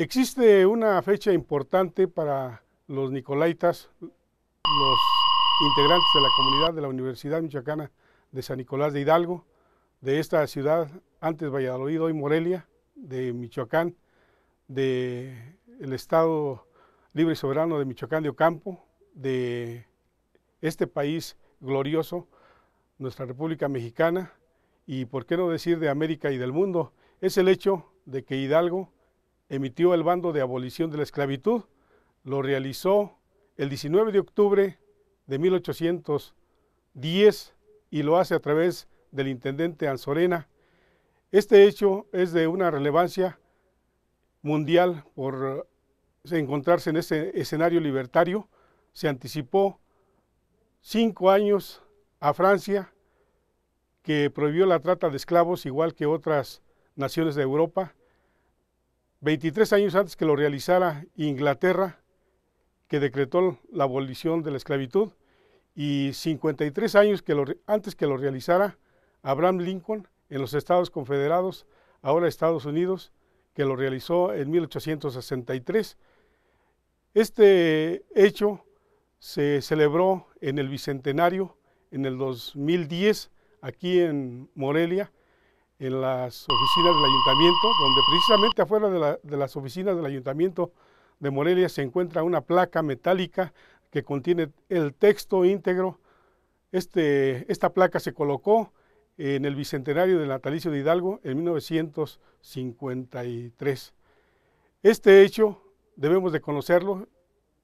Existe una fecha importante para los nicolaitas, los integrantes de la comunidad de la Universidad Michoacana de San Nicolás de Hidalgo, de esta ciudad, antes Valladolid, hoy Morelia, de Michoacán, del Estado Libre y Soberano de Michoacán de Ocampo, de este país glorioso, nuestra República Mexicana, y por qué no decir de América y del mundo, es el hecho de que Hidalgo emitió el bando de abolición de la esclavitud, lo realizó el 19 de octubre de 1810 y lo hace a través del intendente Anzorena. Este hecho es de una relevancia mundial por encontrarse en ese escenario libertario. Se anticipó cinco años a Francia, que prohibió la trata de esclavos igual que otras naciones de Europa, 23 años antes que lo realizara Inglaterra, que decretó la abolición de la esclavitud, y 53 años que lo, antes que lo realizara Abraham Lincoln en los Estados Confederados, ahora Estados Unidos, que lo realizó en 1863. Este hecho se celebró en el Bicentenario en el 2010, aquí en Morelia, en las oficinas del ayuntamiento, donde precisamente afuera de, las oficinas del ayuntamiento de Morelia se encuentra una placa metálica que contiene el texto íntegro. Este, esta placa se colocó en el bicentenario del natalicio de Hidalgo en 1953. Este hecho debemos de conocerlo,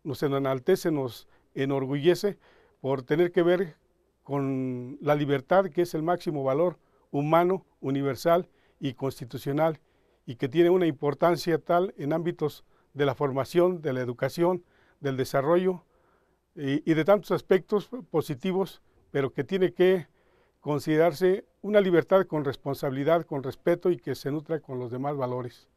nos enaltece, nos enorgullece por tener que ver con la libertad, que es el máximo valor humano, universal y constitucional, y que tiene una importancia tal en ámbitos de la formación, de la educación, del desarrollo y, de tantos aspectos positivos, pero que tiene que considerarse una libertad con responsabilidad, con respeto y que se nutra con los demás valores.